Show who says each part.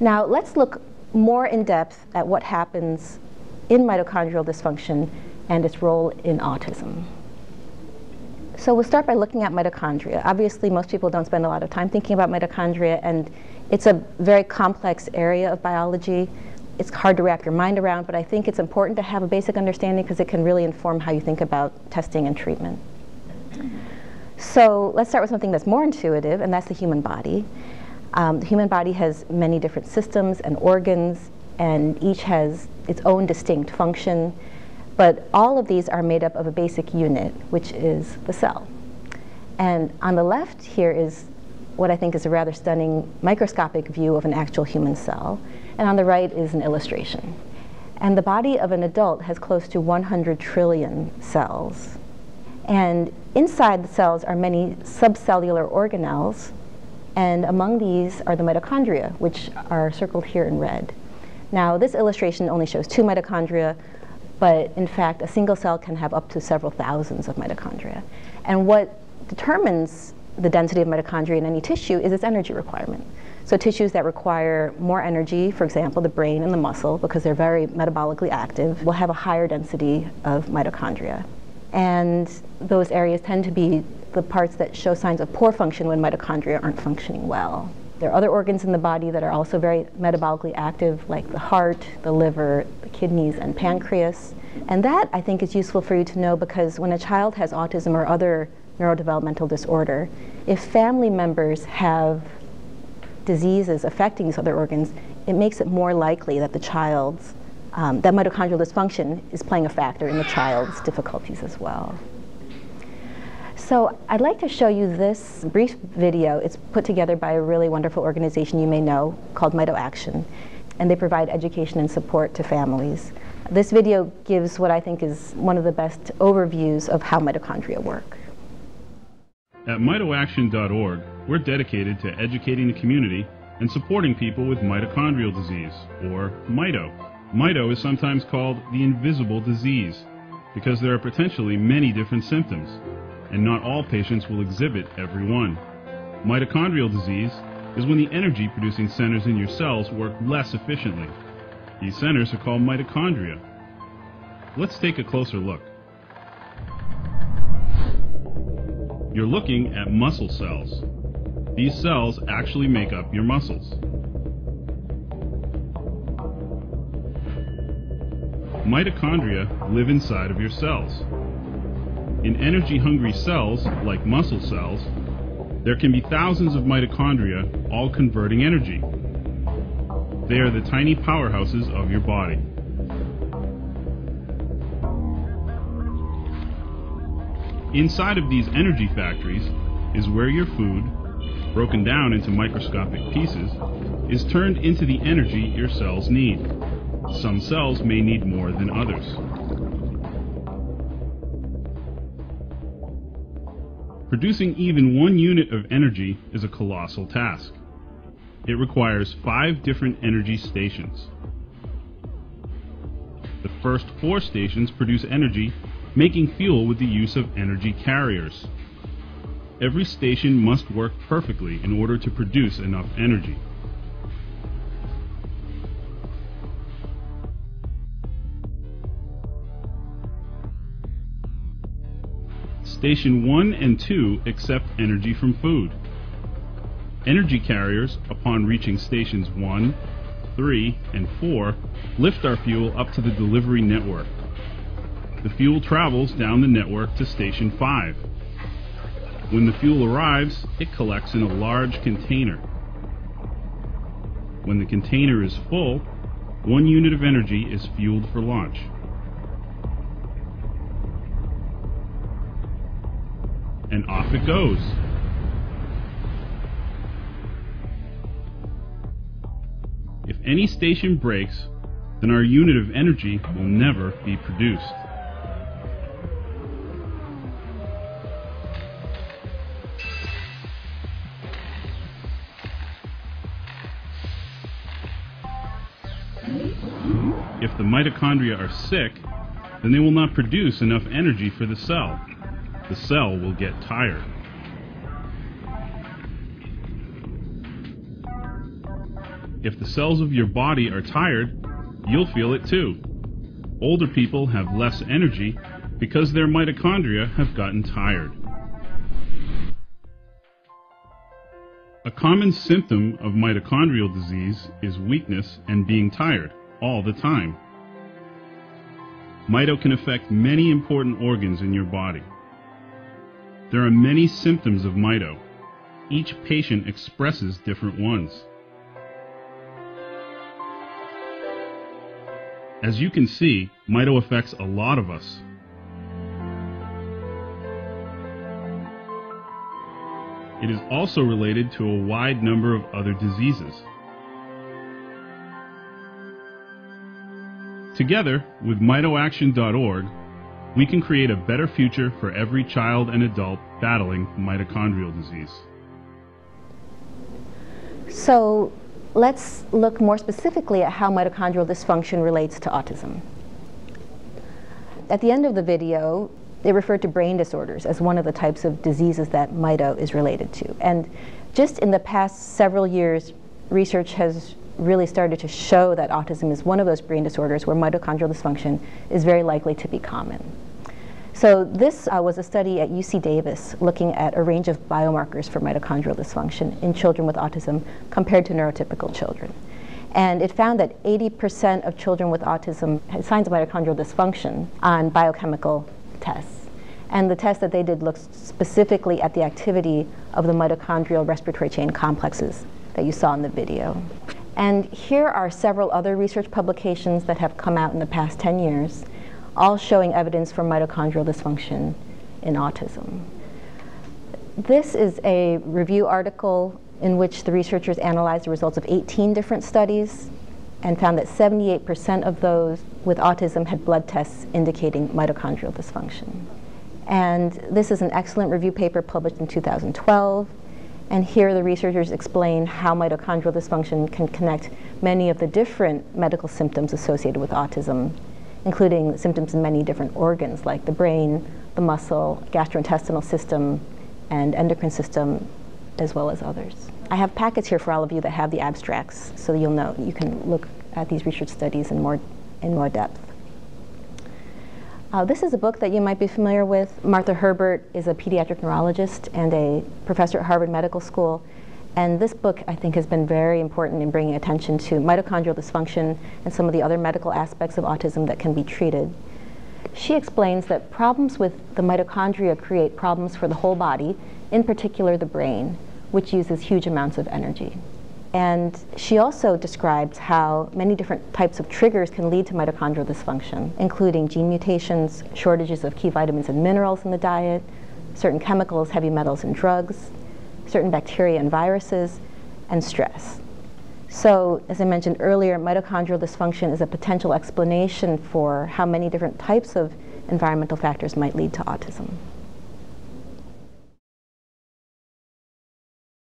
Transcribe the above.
Speaker 1: Now, let's look more in depth at what happens in mitochondrial dysfunction and its role in autism. So we'll start by looking at mitochondria. Obviously, most people don't spend a lot of time thinking about mitochondria, and it's a very complex area of biology. It's hard to wrap your mind around, but I think it's important to have a basic understanding because it can really inform how you think about testing and treatment. So let's start with something that's more intuitive, and that's the human body. Um, the human body has many different systems and organs, and each has its own distinct function. But all of these are made up of a basic unit, which is the cell. And on the left here is what I think is a rather stunning microscopic view of an actual human cell. And on the right is an illustration. And the body of an adult has close to 100 trillion cells. And inside the cells are many subcellular organelles, and among these are the mitochondria, which are circled here in red. Now, this illustration only shows two mitochondria, but in fact, a single cell can have up to several thousands of mitochondria. And what determines the density of mitochondria in any tissue is its energy requirement. So tissues that require more energy, for example, the brain and the muscle, because they're very metabolically active, will have a higher density of mitochondria. And those areas tend to be the parts that show signs of poor function when mitochondria aren't functioning well. There are other organs in the body that are also very metabolically active, like the heart, the liver, the kidneys, and pancreas. And that, I think, is useful for you to know because when a child has autism or other neurodevelopmental disorder, if family members have diseases affecting these other organs, it makes it more likely that the child's, um, that mitochondrial dysfunction is playing a factor in the child's difficulties as well. So I'd like to show you this brief video. It's put together by a really wonderful organization you may know called MitoAction, and they provide education and support to families. This video gives what I think is one of the best overviews of how mitochondria work.
Speaker 2: At mitoaction.org, we're dedicated to educating the community and supporting people with mitochondrial disease, or MITO. MITO is sometimes called the invisible disease because there are potentially many different symptoms and not all patients will exhibit every one. Mitochondrial disease is when the energy producing centers in your cells work less efficiently. These centers are called mitochondria. Let's take a closer look. You're looking at muscle cells. These cells actually make up your muscles. Mitochondria live inside of your cells. In energy-hungry cells, like muscle cells, there can be thousands of mitochondria all converting energy. They are the tiny powerhouses of your body. Inside of these energy factories is where your food, broken down into microscopic pieces, is turned into the energy your cells need. Some cells may need more than others. Producing even one unit of energy is a colossal task. It requires five different energy stations. The first four stations produce energy, making fuel with the use of energy carriers. Every station must work perfectly in order to produce enough energy. Station 1 and 2 accept energy from food. Energy carriers, upon reaching stations 1, 3, and 4, lift our fuel up to the delivery network. The fuel travels down the network to station 5. When the fuel arrives, it collects in a large container. When the container is full, one unit of energy is fueled for launch. And off it goes. If any station breaks, then our unit of energy will never be produced. If the mitochondria are sick, then they will not produce enough energy for the cell the cell will get tired. If the cells of your body are tired, you'll feel it too. Older people have less energy because their mitochondria have gotten tired. A common symptom of mitochondrial disease is weakness and being tired all the time. Mito can affect many important organs in your body. There are many symptoms of mito. Each patient expresses different ones. As you can see, mito affects a lot of us. It is also related to a wide number of other diseases. Together with mitoaction.org, we can create a better future for every child and adult battling mitochondrial disease.
Speaker 1: So let's look more specifically at how mitochondrial dysfunction relates to autism. At the end of the video, they referred to brain disorders as one of the types of diseases that mito is related to. And just in the past several years, research has really started to show that autism is one of those brain disorders where mitochondrial dysfunction is very likely to be common. So this uh, was a study at UC Davis looking at a range of biomarkers for mitochondrial dysfunction in children with autism compared to neurotypical children. And it found that 80% of children with autism had signs of mitochondrial dysfunction on biochemical tests. And the test that they did looked specifically at the activity of the mitochondrial respiratory chain complexes that you saw in the video. And here are several other research publications that have come out in the past 10 years all showing evidence for mitochondrial dysfunction in autism. This is a review article in which the researchers analyzed the results of 18 different studies and found that 78% of those with autism had blood tests indicating mitochondrial dysfunction. And this is an excellent review paper published in 2012. And here the researchers explain how mitochondrial dysfunction can connect many of the different medical symptoms associated with autism including symptoms in many different organs like the brain, the muscle, gastrointestinal system, and endocrine system, as well as others. I have packets here for all of you that have the abstracts, so you'll know you can look at these research studies in more, in more depth. Uh, this is a book that you might be familiar with. Martha Herbert is a pediatric neurologist and a professor at Harvard Medical School. And this book, I think, has been very important in bringing attention to mitochondrial dysfunction and some of the other medical aspects of autism that can be treated. She explains that problems with the mitochondria create problems for the whole body, in particular the brain, which uses huge amounts of energy. And she also describes how many different types of triggers can lead to mitochondrial dysfunction, including gene mutations, shortages of key vitamins and minerals in the diet, certain chemicals, heavy metals, and drugs, certain bacteria and viruses, and stress. So, as I mentioned earlier, mitochondrial dysfunction is a potential explanation for how many different types of environmental factors might lead to autism.